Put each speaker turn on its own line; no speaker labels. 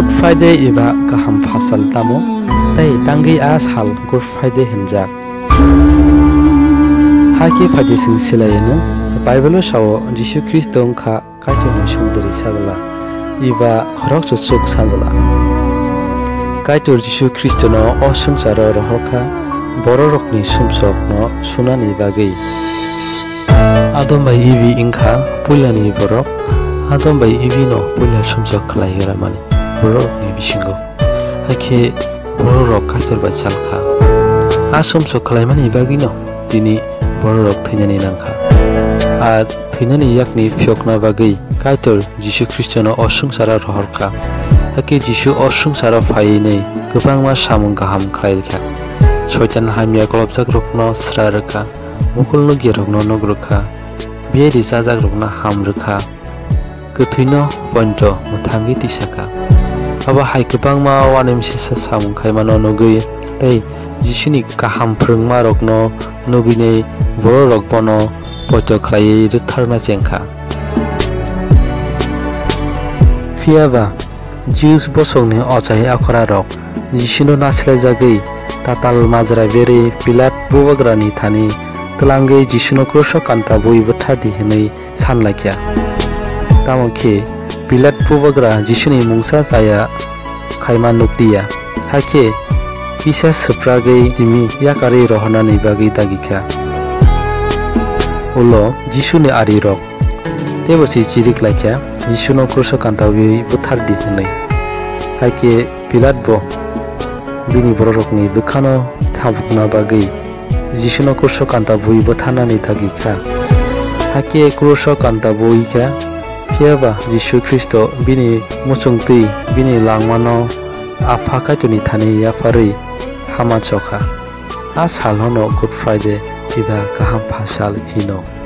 good Friday এবার গাহাম ফাসাল তামো তাই তাঙ্গি আ সাল গুড ফ্রাইডে হেনজাক হাকি ফাজি সিং সিলাইনো বাইবেল সাও যিশু খ্রিস্ট অংখা কাইটমে সুন্দরী সাজলা ইবা খরক চুচুক সাজলা কাইটর যিশু খ্রিস্টন অসংসার রহকা বড় সুমসক ন সুনানি বাগেই আদমবাই ইবি ইংখা পুলানি বরক আদমবাই ইবি ন পুলার সুমসক খালাই মানে न'खराव बिसिंगौ हाइखे बर' रग खाइथारबाय सालखा आ समस' खालायमानि बागिनो दिनै बर' रग थैनानै नांखा आ थैनानै याकनि फियकना बागै काइटर जिशु ख्रिस्ट'नो असंसारा रहरखा हाइखे जिशु असंसारा फायैनै गोबां मा सामुं गाहाम खालायखा सयतान हामिया गलबजाक रखनो स्रा रोखा मुकुलनो गेरगनो नग्रोखा बे रिजा जाग्रबनो हाम रोखा गोथैनो बन्ध मोथांगि दिसाखा abo hai kwbangma wanim sisa samung khaimano nugwi tei jisuni kaham phwrwngma rokno nubinei borok rok bono poito khlaiwi rwktharna jengkha phiaba জিউস বসংনি অচাহি আখরা রক জিসিনো নাছলাই জাগৈ তাতাল মাজরা বেরে পিলাত বুবগ্রানি থানি তলাঙ্গৈ জিসিনো ক্রোশ কান্তা বইবো থাদি হেনৈ সানলাইকিয়া তামখে bilat pubagra jishini mungsa saya khaima nukdiya hake kisa sepragai timi yakari rohana nibagi tagika ulo jishuni ari rok tebosi cirik lakya jishuno kurso kantawi buthar dihunai hake bilat bo bini borok ni bukano tabukna bagai jishuno kurso kantawi buthana nitagika hake kurso kantawi ka hiaba Yesus Kristus bini musungti bini langmano afa kaituni thani ya hama choka ah sal good friday tidak kaham pasal hino